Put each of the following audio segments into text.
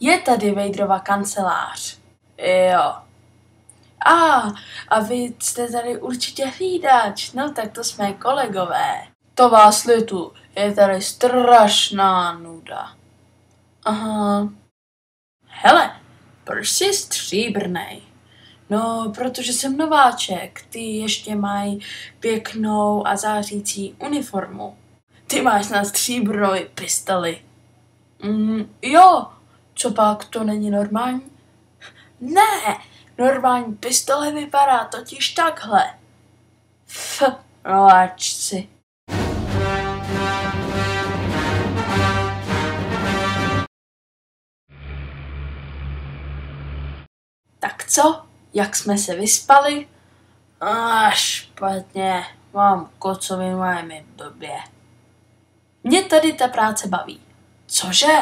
Je tady Vaderova kancelář. Jo. A, a vy jste tady určitě hlídač. No tak to jsme kolegové. To vás litu, je tady strašná nuda. Aha. Hele, proč jsi stříbrnej? No, protože jsem nováček. Ty ještě mají pěknou a zářící uniformu. Ty máš na stříbrnou pistoli. Mm, jo, co pak, to není normální? Ne, normální pistole vypadá totiž takhle. F, nováčci. Tak co? Jak jsme se vyspali? A špatně, mám kocovinu a je mi blbě. Mě tady ta práce baví. Cože?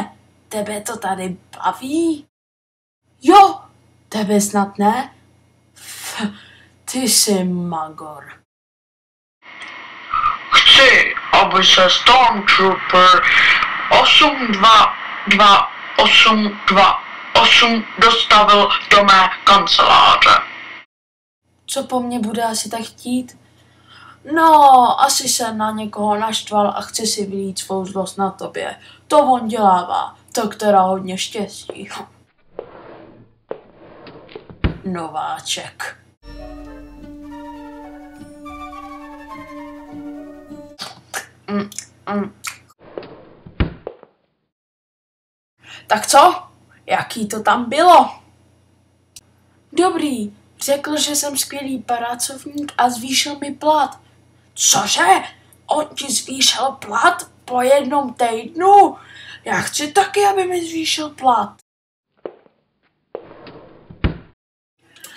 Tebe to tady baví? Jo, tebe snad ne? F, ty jsi magor. Chci, aby se Stormtrooper 822828 dostavil do mé kanceláře. Co po mně bude asi tak chtít? No, asi se na někoho naštval a chce si vylít svou zlost na tobě. To on dělává, tak teda hodně štěstí. Nováček. Mm, mm. Tak co? Jaký to tam bylo? Dobrý, řekl, že jsem skvělý pracovník a zvýšil mi plat. Cože? On ti zvýšil plat po jednom týdnu? Já chci taky, aby mi zvýšil plat.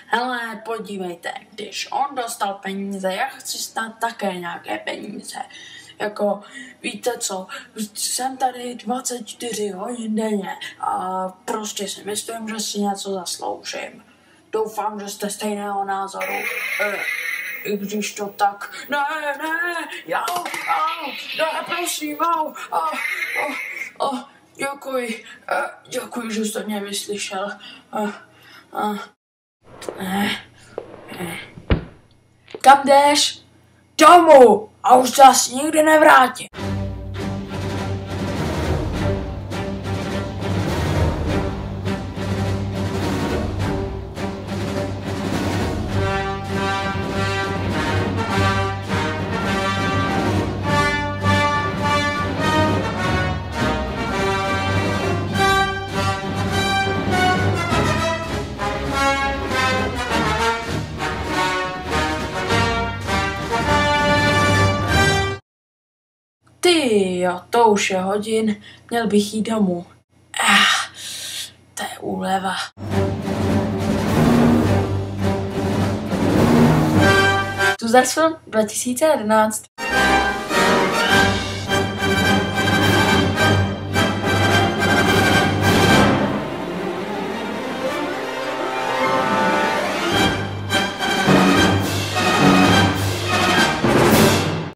Hele, podívejte, když on dostal peníze, já chci stát také nějaké peníze. Jako, víte co, jsem tady 24 hodin denně a prostě si myslím, že si něco zasloužím. Doufám, že jste stejného názoru. E, I když to tak... Ne, ne, jau, au, ne, prosím, au, a, a, a, děkuji, a, děkuji, že jste mě vyslyšel. A, a, ne, ne. Kam jdeš? Domů! A už zas nikdy nevrátím. Jo, to už je hodin, měl bych jít domů. Ah, to je úleva. Tu film 2011.